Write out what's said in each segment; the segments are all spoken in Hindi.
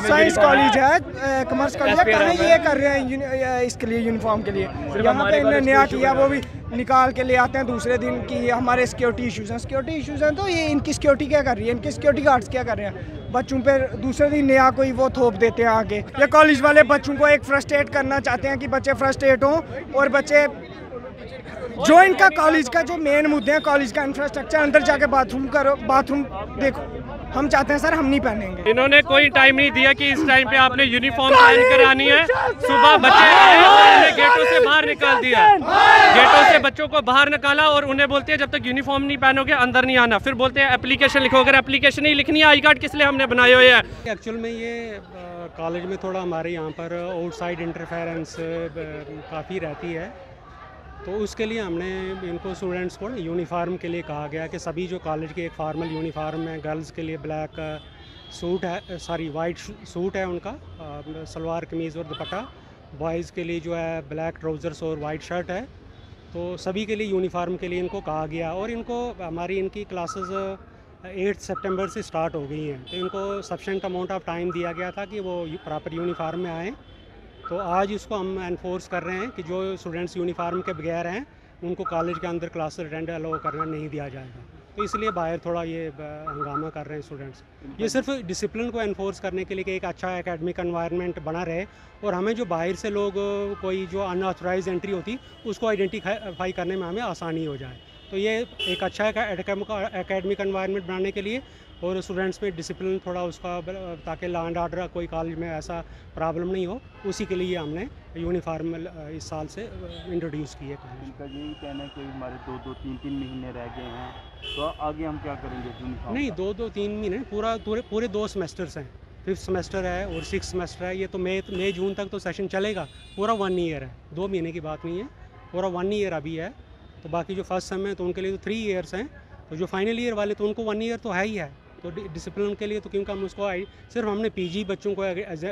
साइंस कॉलेज है कॉमर्स कॉलेज है करें ये कर रहे हैं इसके लिए यूनिफॉर्म के लिए। यहाँ पे इन्होंने नया किया वो भी निकाल के ले आते हैं दूसरे दिन कि हमारे सिक्योरिटी इश्यूज़ हैं। सिक्योरिटी इश्यूज़ हैं तो ये इनकी सिक्योरिटी क्या कर रही है? इनकी सिक्योरिटी गार्ड्स क्या कर रहे हैं? बच्चों पे दूसरे दिन नया कोई वो थोप देते हैं आगे। ये कॉलेज वाले बच्चों को एक फ्रस्ट्रेट करना चाहते हैं कि बच्चे फ्रस्ट्रेट हों और बच्चे जो इनका कॉलेज का जो मेन मुद्दे हैं कॉलेज का इंफ्रास्ट्रक्चर अंदर जाके बाथरूम करो बाथरूम देखो। हम चाहते हैं सर हम नहीं पहनेंगे। इन्होंने कोई टाइम नहीं दिया कि इस टाइम पे आपने यूनिफॉर्म साइन करानी है। सुबह बच्चे आए गेटों से बाहर निकाल दिया। गेटों से बच्चों को बाहर निकाला और उन्हें बोलते हैं जब तक यूनिफॉर्म नहीं पहनोगे अंदर नहीं आना। फिर बोलते हैं एप्लीकेशन लिखो। अगर एप्लीकेशन नहीं लिखनी है आई कार्ड किस लिए हमने बनाए हुए हैं? एक्चुअल में ये कॉलेज में थोड़ा हमारे यहाँ पर आउटसाइड इंटरफेरेंस काफ़ी रहती है। तो उसके लिए हमने इनको स्टूडेंट्स को यूनिफॉर्म के लिए कहा गया कि सभी जो कॉलेज के एक फार्मल यूनिफॉर्म है गर्ल्स के लिए ब्लैक सूट है सॉरी वाइट सूट है उनका सलवार कमीज़ और दुपट्टा। बॉयज़ के लिए जो है ब्लैक ट्राउज़र्स और वाइट शर्ट है। तो सभी के लिए यूनिफॉर्म के लिए इनको कहा गया और इनको हमारी इनकी क्लासेस एट सितंबर से स्टार्ट हो गई हैं। तो इनको सफिशेंट अमाउंट ऑफ़ टाइम दिया गया था कि वो प्रॉपर यूनिफॉर्म में आएँ। तो आज इसको हम एनफोर्स कर रहे हैं कि जो स्टूडेंट्स यूनिफॉर्म के बगैर हैं, उनको कॉलेज के अंदर क्लास अटेंड अलाउ करना नहीं दिया जाएगा। तो इसलिए बाहर थोड़ा ये हंगामा कर रहे हैं स्टूडेंट्स ये सिर्फ़ डिसिप्लिन को एनफोर्स करने के लिए कि एक अच्छा एकेडमिक एनवायरनमेंट बना रहे और हमें जो बाहर से लोग, कोई जो अनऑथराइज एंट्री होती, उसको आइडेंटिफाई करने में हमें आसानी हो जाए। तो ये एक अच्छा एकेडमिक एनवायरनमेंट बनाने के लिए और स्टूडेंट्स में डिसिप्लिन थोड़ा उसका ताकि लॉ एंड ऑर्डर कोई कॉलेज में ऐसा प्रॉब्लम नहीं हो उसी के लिए हमने यूनिफॉर्म इस साल से इंट्रोड्यूस किए इनका यही कहना है कि हमारे दो दो तीन तीन महीने रह गए हैं तो आगे हम क्या करेंगे यूनिफॉर्म नहीं दो दो तीन महीने पूरा पूरे पूरे दो सेमेस्टर्स हैं। फिफ्थ सेमेस्टर है और सिक्स सेमेस्टर है ये तो मई मई जून तक तो सेशन चलेगा पूरा वन ईयर है। दो महीने की बात नहीं है पूरा वन ईयर अभी है। तो बाकी जो फ़र्स्ट सेम है तो उनके लिए तो थ्री ईयर्स हैं। तो जो फाइनल ईयर वाले तो उनको वन ईयर तो है ही है। तो डिसिप्लिन के लिए तो क्योंकि हम उसको सिर्फ़ हमने पीजी बच्चों को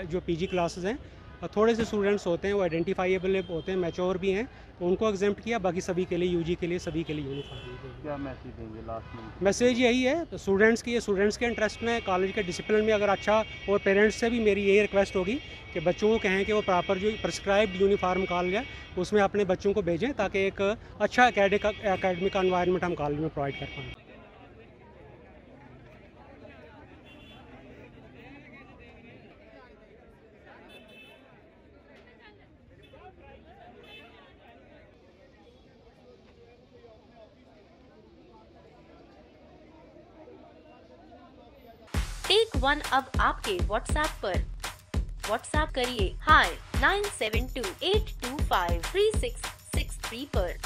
जो पीजी क्लासेस हैं थोड़े से स्टूडेंट्स होते हैं वो आइडेंटिफाइएबल होते हैं मैच्योर भी हैं तो उनको एग्जाम्प्ट किया बाकी सभी के लिए यूजी के लिए सभी के लिए यूनिफॉर्म क्या मैसेज देंगे लास्ट में मैसेज यही है तो स्टूडेंट्स की स्टूडेंट्स के इंटरेस्ट में कॉलेज के डिसिप्लिन में अगर अच्छा और पेरेंट्स से भी मेरी यही रिक्वेस्ट होगी कि बच्चों को कहें कि वो प्रॉपर जो प्रिस्क्राइब्ड यूनिफॉर्म कॉलेज है उसमें अपने बच्चों को भेजें ताकि एक अच्छा एकेडमिक एनवायरनमेंट हम कॉलेज में प्रोवाइड कर पाएँ। वन अब आपके व्हाट्सएप पर। व्हाट्सएप करिए high nine seven two eight two five three six six three पर।